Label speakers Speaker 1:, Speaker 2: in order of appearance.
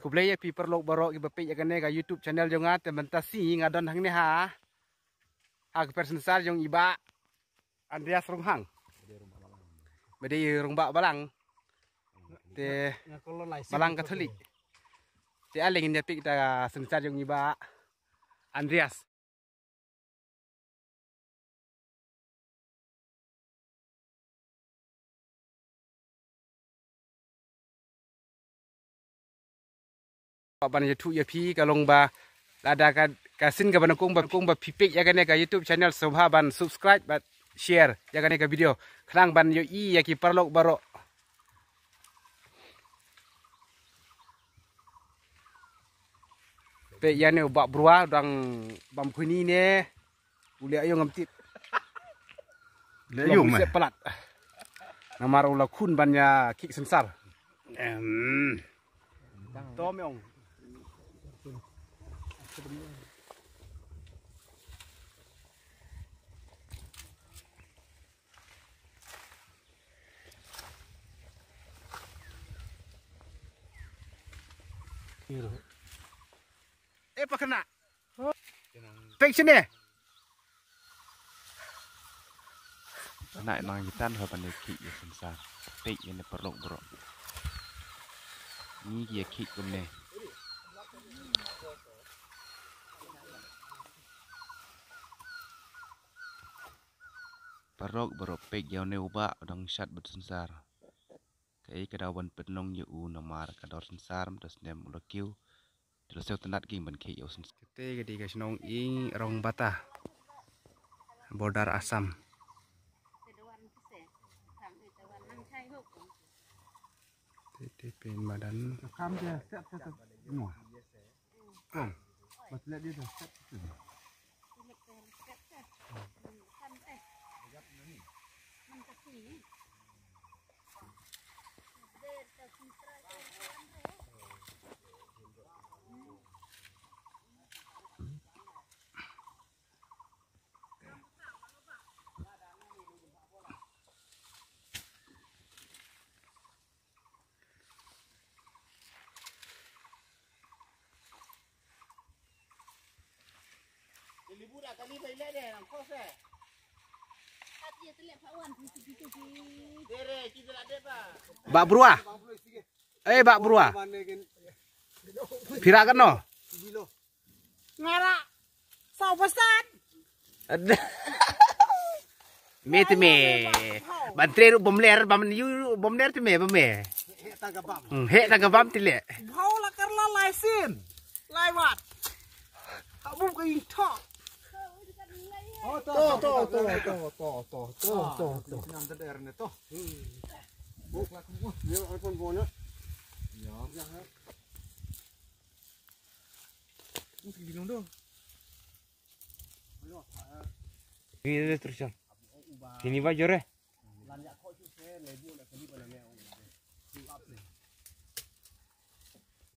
Speaker 1: kublai ya piper barok iba pe yakan ga youtube channel jonga tementa ya mentasi ngadon hang ne ha. Ag person sar jong iba andreas runghang. Mede rongbak balang. Te balang katolik. Te aling ne ya pik ta sensar jong iba andreas. Ban ya tu ya pi kalong ba ada ka kasin ka ban kong ba kong ba pipik ya kane ka YouTube channel sobha ban subscribe ba share ya kane ka video khrang ban yo i ya ki parlok baro pe ya ne ba brua dang bam khuni ne uli ayo ngamtit
Speaker 2: Le yung
Speaker 1: se pelat namar ula kun ban ya kik sensar
Speaker 2: Em.
Speaker 1: to meong Eh, pa kena? Pek sini.
Speaker 3: Nak nang gitan ho pan ki ya sensar. Pek ini perlu bro. Ni dia ki kunne. Parok beropek yau ne uba udang syat bersensar. Kei kedawan penong yau nomar kador sensar mtas nem ulekiu. Dulu tenat king ban ke yau sensar.
Speaker 1: Kete gede kasi nong i rong bata. border asam. Tete pen badan.
Speaker 2: Kam dia, set set siap. Ngoh. Kom. Masih dia dah. set. Libura kali baile deh, nampak saya.
Speaker 1: Bak berua? Eh, bak berua? Pirakan no?
Speaker 4: Ngarak. Sao pesan.
Speaker 1: Me te me. Ban tre bom ler bam yu bom ler te me bam me. He tangga bam. He tangga bam te
Speaker 4: le. Bau la karla lai sin. Lai wat. Abum ke in talk.
Speaker 2: Oh, to to to to to to to to to. Nam ta der ne to. Buk la ku. Ni ai pon bo ne. Ya. Ya. Mesti ginung do.
Speaker 1: Ini terus. Ini baju re.